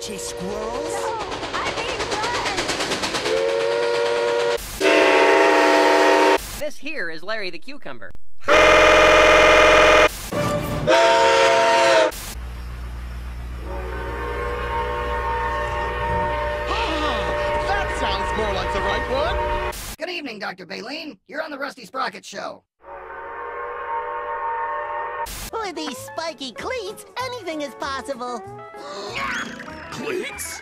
chase squirrels? This here is Larry the Cucumber. that sounds more like the right one. Good evening, Dr. Baleen. You're on the Rusty Sprocket Show. With these spiky cleats, anything is possible. Cleats?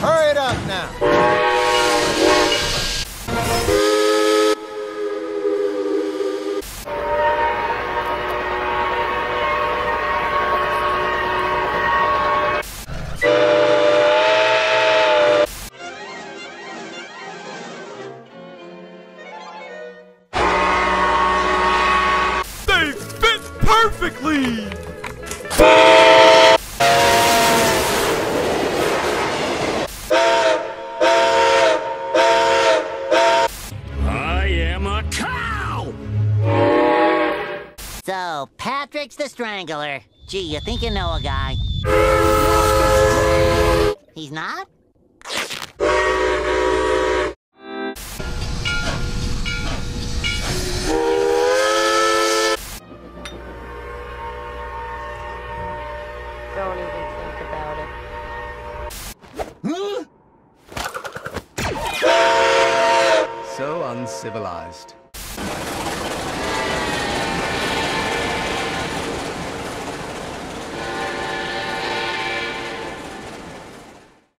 Hurry it up now. Perfectly! I am a cow! So, Patrick's the Strangler. Gee, you think you know a guy. He's not? Don't even think about it. So uncivilized.